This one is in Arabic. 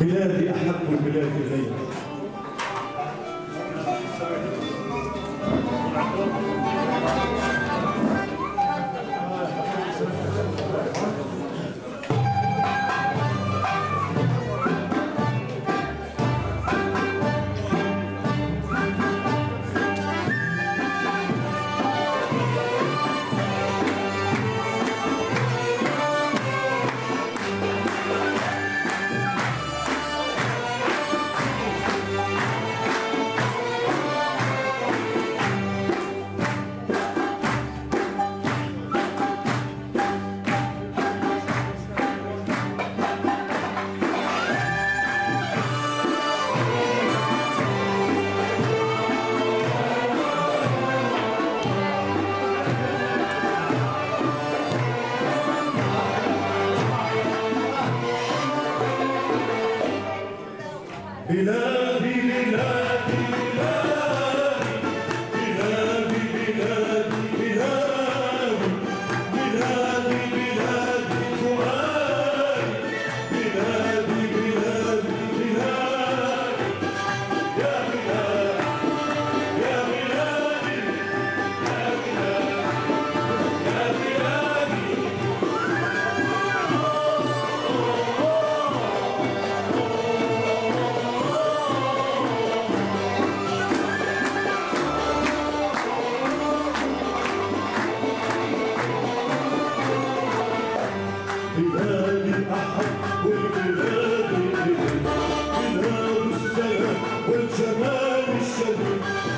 بلادي أحب البلاد إلي. Beloved. والجمال الشديد